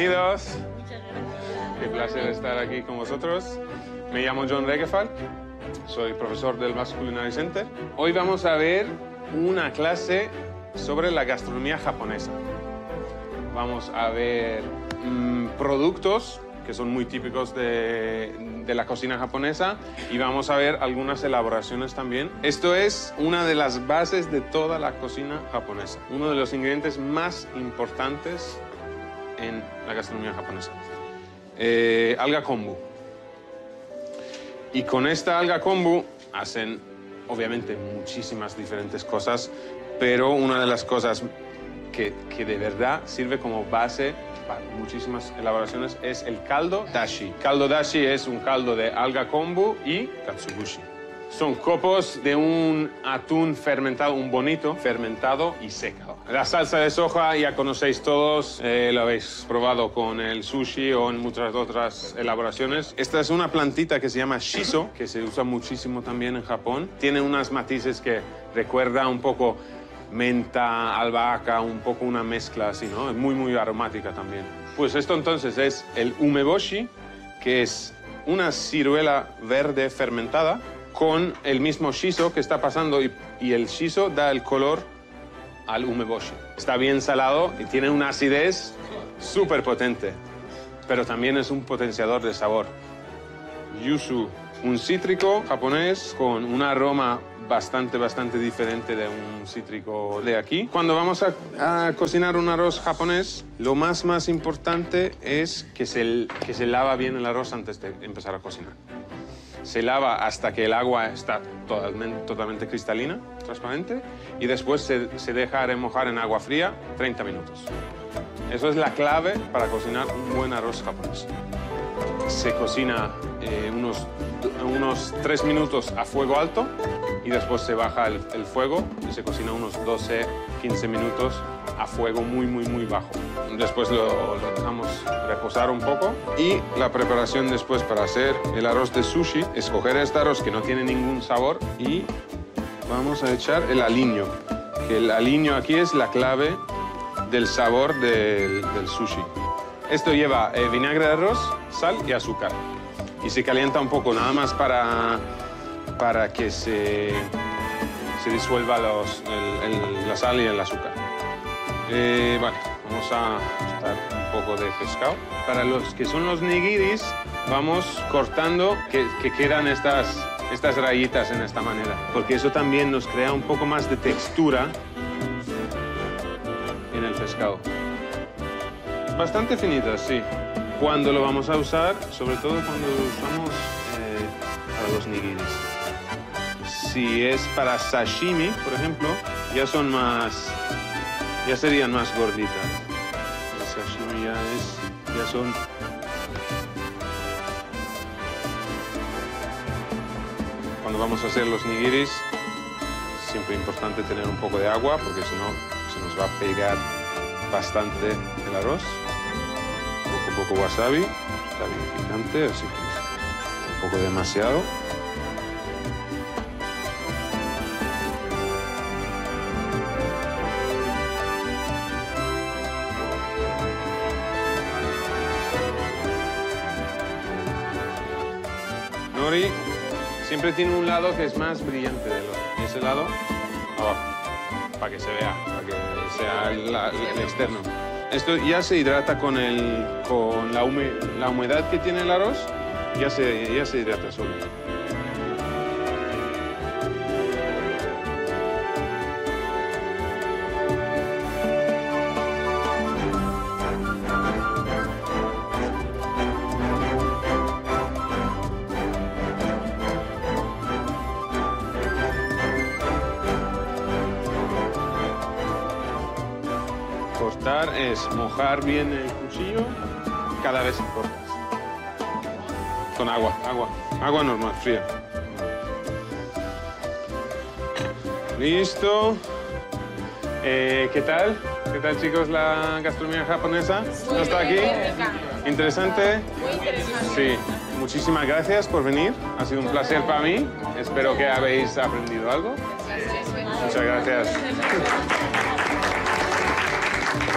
Bienvenidos. Qué placer estar aquí con vosotros. Me llamo John Regefalk, soy profesor del Basque Culinary Center. Hoy vamos a ver una clase sobre la gastronomía japonesa. Vamos a ver mm, productos que son muy típicos de, de la cocina japonesa y vamos a ver algunas elaboraciones también. Esto es una de las bases de toda la cocina japonesa, uno de los ingredientes más importantes en la gastronomía japonesa. Eh, alga kombu. Y con esta alga kombu hacen obviamente muchísimas diferentes cosas, pero una de las cosas que, que de verdad sirve como base para muchísimas elaboraciones es el caldo dashi. Caldo dashi es un caldo de alga kombu y katsubushi. Son copos de un atún fermentado, un bonito, fermentado y secado. La salsa de soja ya conocéis todos, eh, lo habéis probado con el sushi o en muchas otras elaboraciones. Esta es una plantita que se llama shiso, que se usa muchísimo también en Japón. Tiene unas matices que recuerda un poco menta, albahaca, un poco una mezcla así, ¿no? Es muy, muy aromática también. Pues esto entonces es el umeboshi, que es una ciruela verde fermentada con el mismo shiso que está pasando y, el shiso da el color al umeboshi. Está bien salado y tiene una acidez súper potente, pero también es un potenciador de sabor. Yuzu, un cítrico japonés con un aroma bastante, bastante diferente de un cítrico de aquí. Cuando vamos a, a cocinar un arroz japonés, lo más, más importante es que se, que se lava bien el arroz antes de empezar a cocinar. Se lava hasta que el agua está totalmente, cristalina, transparente, y después se, deja remojar en agua fría 30 minutos. Eso es la clave para cocinar un buen arroz japonés. Se cocina eh, unos, unos 3 minutos a fuego alto y después se baja el, fuego y se cocina unos 12, 15 minutos a fuego muy, muy, muy bajo. Después lo, lo, dejamos reposar un poco y la preparación después para hacer el arroz de sushi, escoger este arroz que no tiene ningún sabor y vamos a echar el aliño, que el aliño aquí es la clave del sabor del, sushi. Esto lleva eh, vinagre de arroz, sal y azúcar. Y se calienta un poco, nada más para, para que se, se disuelva la sal y el azúcar. Eh, vale, vamos a echar un poco de pescado. Para los que son los nigiris, vamos cortando que, que quedan estas, estas rayitas en esta manera, porque eso también nos crea un poco más de textura en el pescado. Bastante finitas, sí. Cuando lo vamos a usar, sobre todo cuando lo usamos eh, para los nigiris. Si es para sashimi, por ejemplo, ya son más, ya serían más gorditas. El sashimi ya es, ya son cuando vamos a hacer los nigiris, siempre importante tener un poco de agua porque si no se nos va a pegar bastante el arroz. Poco poco wasabi, está bien picante, así que un poco demasiado. Nori siempre tiene un lado que es más brillante del otro. Y ese lado, abajo, para que se vea, para que sea el, el externo. Esto ya se hidrata con, el, con la, hume- la humedad que tiene el arroz, ya se, ya se hidrata solo. Cortar es mojar bien el cuchillo cada vez que cortas. Con agua, agua, agua normal, fría. Listo. Eh, ¿Qué tal? ¿Qué tal, chicos, la gastronomía japonesa? ¿No está aquí? ¿Interesante? Muy interesante. Sí. Muchísimas gracias por venir. Ha sido un placer para mí. Espero que habéis aprendido algo. Muchas gracias.